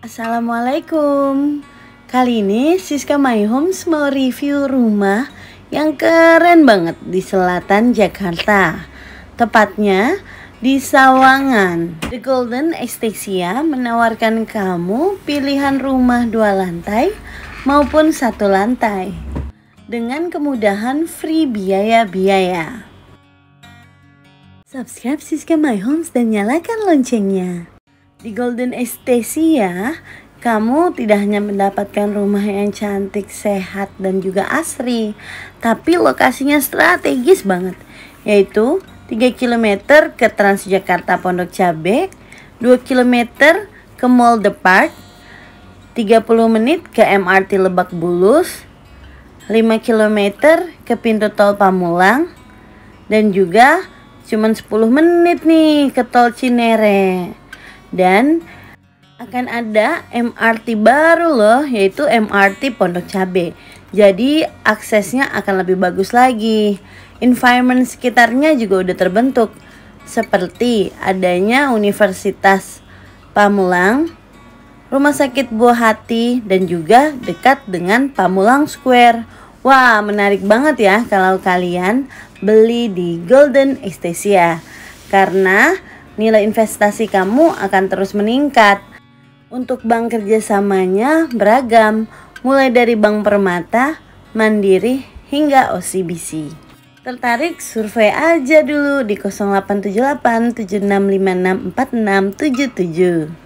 Assalamualaikum. Kali ini Siska My Homes mau review rumah yang keren banget di selatan Jakarta. Tepatnya di Sawangan. The Golden Estasia menawarkan kamu pilihan rumah dua lantai maupun satu lantai Dengan kemudahan free biaya-biaya. Subscribe Siska My Homes dan nyalakan loncengnya di Golden Estasia, kamu tidak hanya mendapatkan rumah yang cantik, sehat, dan juga asri, tapi lokasinya strategis banget, yaitu 3 km ke Transjakarta Pondok Cabe, 2 km ke Mall The Park, 30 menit ke MRT Lebak Bulus, 5 km ke pintu tol Pamulang, dan juga cuma 10 menit nih ke tol Cinere dan akan ada MRT baru loh yaitu MRT Pondok Cabe. Jadi aksesnya akan lebih bagus lagi. Environment sekitarnya juga udah terbentuk seperti adanya Universitas Pamulang, Rumah Sakit Buah Hati dan juga dekat dengan Pamulang Square. Wah, menarik banget ya kalau kalian beli di Golden Estasia karena nilai investasi kamu akan terus meningkat. Untuk bank kerjasamanya beragam, mulai dari Bank Permata, Mandiri, hingga OCBC. Tertarik? Survei aja dulu di 0878 7656 4677.